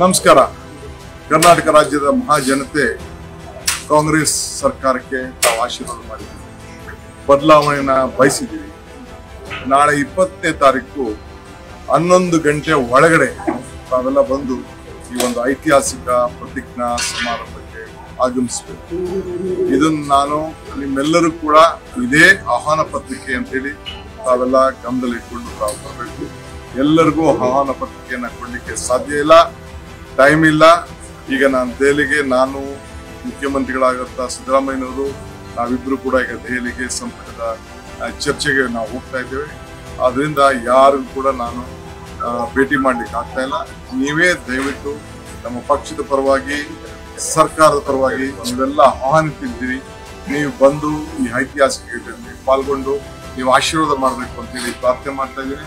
ನಮಸ್ಕಾರ. ಕರ್ನಾಟಕ ರಾಜ್ಯದ ಮಹಾಜನತೆ ಕಾಂಗ್ರೆಸ್ ಸರ್ಕಾರಕ್ಕೆ ತಾವು ಆಶೀರ್ವಾದ ಮಾಡಿದ್ದೀವಿ. ಬದಲಾವಣೆಯನ್ನ ಬಯಸಿದ್ದೀವಿ. ನಾಳೆ ಇಪ್ಪತ್ತನೇ ತಾರೀಕು ಹನ್ನೊಂದು ಗಂಟೆ ಒಳಗಡೆ ತಾವೆಲ್ಲ ಬಂದು ಈ ಒಂದು ಐತಿಹಾಸಿಕ ಪ್ರತಿಜ್ಞಾ ಸಮಾರಂಭಕ್ಕೆ ಆಗಮಿಸಬೇಕು. ಇದನ್ನು ನಾನು ನಿಮ್ಮೆಲ್ಲರೂ ಕೂಡ ಇದೇ ಆಹ್ವಾನ ಪತ್ರಿಕೆ ಅಂತೇಳಿ ತಾವೆಲ್ಲ ಗಮನದಲ್ಲಿಟ್ಕೊಂಡು ತಾವು ಬರಬೇಕು. ಎಲ್ಲರಿಗೂ ಆಹ್ವಾನ ಪತ್ರಿಕೆಯನ್ನು ಕೊಡಲಿಕ್ಕೆ ಸಾಧ್ಯ ಇಲ್ಲ. ಟೈಮ್ ಇಲ್ಲ. ಈಗ ನಾನು ದೆಹಲಿಗೆ ನಾನು ಮುಖ್ಯಮಂತ್ರಿಗಳಾಗತ್ತ ಸಿದ್ದರಾಮಯ್ಯನವರು ನಾವಿಬ್ಬರು ಕೂಡ ಈಗ ದೆಹಲಿಗೆ ಸಂಪುಟದ ಚರ್ಚೆಗೆ ನಾವು ಹೋಗ್ತಾ ಇದ್ದೇವೆ. ಆದ್ರಿಂದ ಯಾರಿಗೂ ಕೂಡ ನಾನು ಭೇಟಿ ಮಾಡ್ಲಿಕ್ಕೆ ಆಗ್ತಾ ಇಲ್ಲ. ನೀವೇ ದಯವಿಟ್ಟು ನಮ್ಮ ಪಕ್ಷದ ಪರವಾಗಿ, ಸರ್ಕಾರದ ಪರವಾಗಿ ನೀವೆಲ್ಲ ಆಹ್ವಾನಿಸಿದ್ದೀರಿ ನೀವು ಬಂದು ಈ ಐತಿಹಾಸಿಕ ಪಾಲ್ಗೊಂಡು ನೀವು ಆಶೀರ್ವಾದ ಮಾಡಬೇಕು ಅಂತೇಳಿ ಪ್ರಾರ್ಥನೆ ಮಾಡ್ತಾ ಇದ್ದೀನಿ.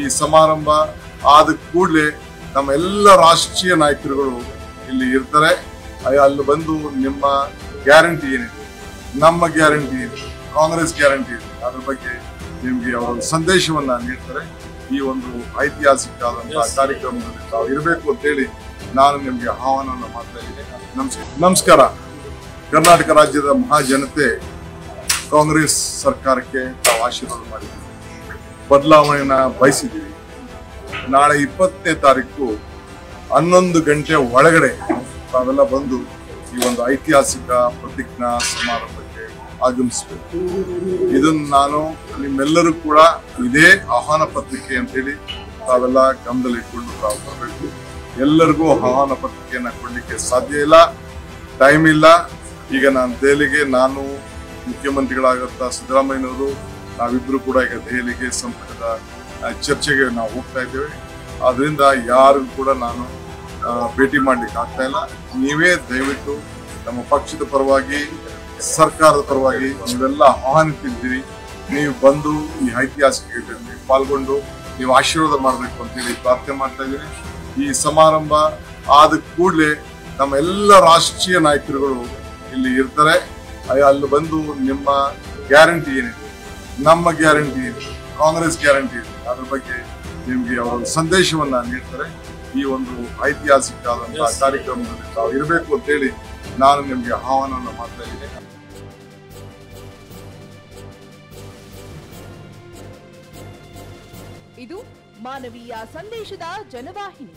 ಈ ಸಮಾರಂಭ ಆದ ಕೂಡಲೇ ನಮ್ಮ ಎಲ್ಲ ರಾಷ್ಟ್ರೀಯ ನಾಯಕರುಗಳು ಇಲ್ಲಿ ಇರ್ತಾರೆ. ಅಲ್ಲಿ ಬಂದು ನಿಮ್ಮ ಗ್ಯಾರಂಟಿ ಏನಿದೆ? ನಮ್ಮ ಗ್ಯಾರಂಟಿ ಏನಿದೆ? ಕಾಂಗ್ರೆಸ್ ಗ್ಯಾರಂಟಿ ಇದೆ ಅದ್ರ ಬಗ್ಗೆ ನಿಮ್ಗೆ ಅವರ ಸಂದೇಶವನ್ನ ನೀಡ್ತಾರೆ. ಈ ಒಂದು ಐತಿಹಾಸಿಕ ಆದಂತಹ ಕಾರ್ಯಕ್ರಮದಲ್ಲಿ ತಾವು ಇರಬೇಕು ಅಂತೇಳಿ ನಾನು ನಿಮ್ಗೆ ಆಹ್ವಾನವನ್ನು ಮಾಡ್ತಾ ಇದ್ದೀನಿ. ನಮಸ್ಕಾರ ನಮಸ್ಕಾರ. ಕರ್ನಾಟಕ ರಾಜ್ಯದ ಮಹಾಜನತೆ ಕಾಂಗ್ರೆಸ್ ಸರ್ಕಾರಕ್ಕೆ ತಾವು ಆಶೀರ್ವಾದ ಮಾಡಿದ್ದೀವಿ. ಬದಲಾವಣೆಯನ್ನ ಬಯಸಿದ್ದೀವಿ. ನಾಳೆ ಇಪ್ಪತ್ತನೇ ತಾರೀಕು ಹನ್ನೊಂದು ಗಂಟೆ ಒಳಗಡೆ ತಾವೆಲ್ಲ ಬಂದು ಈ ಒಂದು ಐತಿಹಾಸಿಕ ಪ್ರತಿಜ್ಞಾ ಸಮಾರಂಭಕ್ಕೆ ಆಗಮಿಸಬೇಕು. ಇದನ್ನು ನಾನು ನಿಮ್ಮೆಲ್ಲರೂ ಕೂಡ ಇದೇ ಆಹ್ವಾನ ಪತ್ರಿಕೆ ಅಂತೇಳಿ ತಾವೆಲ್ಲ ಗಮನದಲ್ಲಿಟ್ಕೊಂಡು ತಾವು ಬರಬೇಕು. ಎಲ್ಲರಿಗೂ ಆಹ್ವಾನ ಪತ್ರಿಕೆಯನ್ನು ಕೊಡಲಿಕ್ಕೆ ಸಾಧ್ಯ ಇಲ್ಲ, ಟೈಮ್ ಇಲ್ಲ. ಈಗ ನಾನು ದೆಹಲಿಗೆ, ನಾನು ಮುಖ್ಯಮಂತ್ರಿಗಳಾಗತ್ತ ಸಿದ್ದರಾಮಯ್ಯನವರು, ನಾವಿಬ್ರು ಕೂಡ ಈಗ ದೆಹಲಿಗೆ ಸಂಪುಟದ ಚರ್ಚೆಗೆ ನಾವು ಹೋಗ್ತಾ ಇದ್ದೇವೆ. ಅದರಿಂದ ಯಾರು ಕೂಡ ನಾನು ಭೇಟಿ ಮಾಡ್ಲಿಕ್ಕೆ ಆಗ್ತಾ ಇಲ್ಲ. ನೀವೇ ದಯವಿಟ್ಟು ನಮ್ಮ ಪಕ್ಷದ ಪರವಾಗಿ, ಸರ್ಕಾರದ ಪರವಾಗಿ ನೀವೆಲ್ಲ ಆಹ್ವಾನಿಸಿದ್ದೀರಿ ನೀವು ಬಂದು ಈ ಐತಿಹಾಸಿಕ ಪಾಲ್ಗೊಂಡು ನೀವು ಆಶೀರ್ವಾದ ಮಾಡಬೇಕು ಅಂತೇಳಿ ಪ್ರಾರ್ಥನೆ ಮಾಡ್ತಾ ಇದ್ದೀನಿ. ಈ ಸಮಾರಂಭ ಆದ ಕೂಡಲೇ ನಮ್ಮ ಎಲ್ಲ ರಾಷ್ಟ್ರೀಯ ನಾಯಕರುಗಳು ಇಲ್ಲಿ ಇರ್ತಾರೆ. ಅಲ್ಲಿ ಬಂದು ನಿಮ್ಮ ಗ್ಯಾರಂಟಿ ಏನಿದೆ? ನಮ್ಮ ಗ್ಯಾರಂಟಿ ಇದೆ ಕಾಂಗ್ರೆಸ್ ಗ್ಯಾರಂಟಿ ಇದೆ. ಅದ್ರ ಬಗ್ಗೆ ನಿಮ್ಗೆ ಅವರ ಸಂದೇಶವನ್ನ ನೀಡ್ತಾರೆ. ಈ ಒಂದು ಐತಿಹಾಸಿಕ ಆದಂತಹ ಕಾರ್ಯಕ್ರಮದಲ್ಲಿ ತಾವು ಇರಬೇಕು ಅಂತೇಳಿ ನಾನು ನಿಮ್ಗೆ ಆಹ್ವಾನವನ್ನು ಮಾಡ್ತಾ ಇದ್ದೀನಿ. ಇದು ಮಾನವೀಯ ಸಂದೇಶದ ಜನವಾಹಿನಿ.